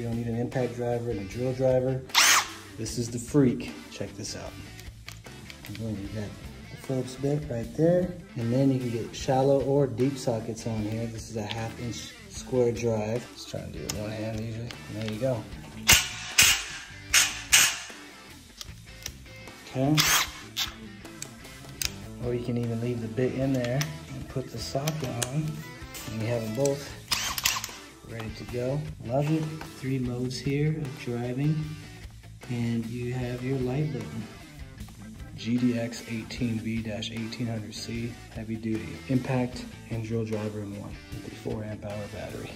You don't need an impact driver and a drill driver. This is the freak. Check this out. Boom, you got the Phillips bit right there. And then you can get shallow or deep sockets on here. This is a half inch square drive. Just trying to do it one hand usually. And there you go. Okay. Or you can even leave the bit in there and put the socket on. And you have them both ready to go. Love it. Three modes here of driving. And you have your light button. GDX 18V-1800C heavy duty impact and drill driver in one with a 4 amp hour battery.